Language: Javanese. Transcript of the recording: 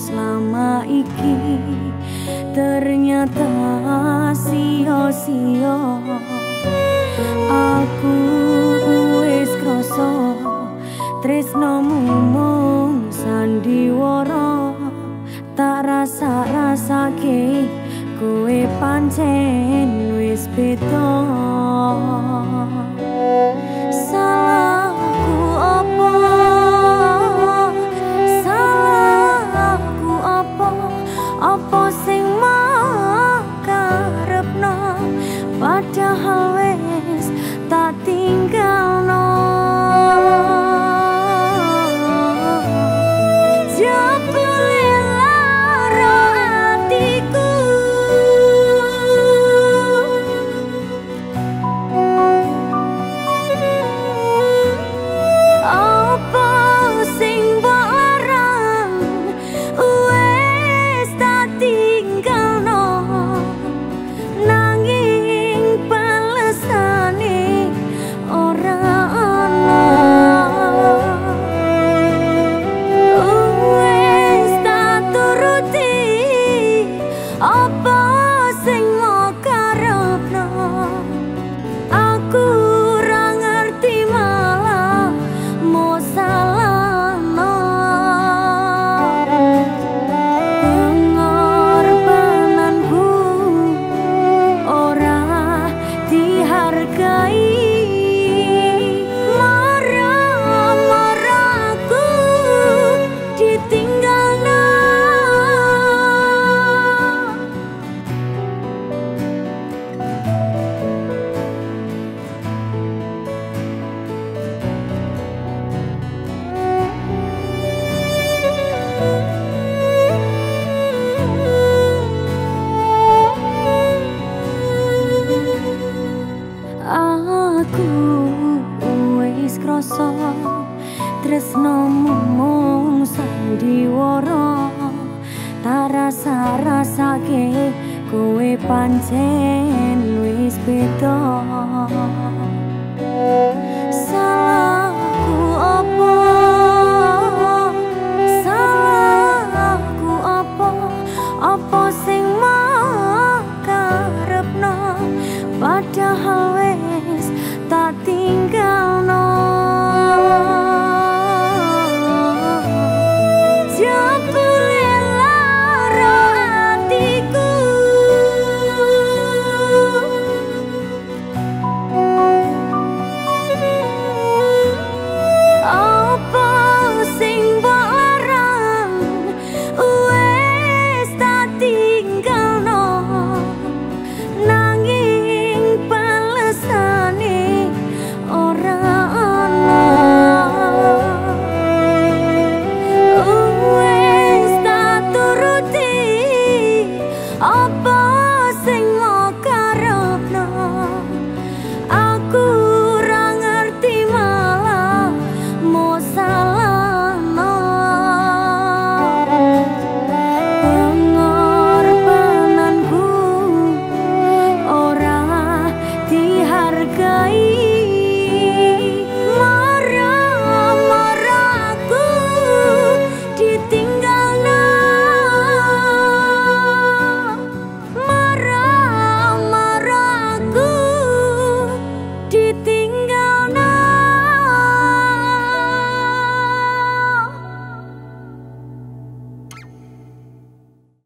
selama iki. Ternyata sia-sia aku wis krasa tresnomu mung sandiwara. Tak rasa-rasake kowe pancen wis beda tresnomu mung sandiwara tak rasa-rasake kowe pancen wis beda. salah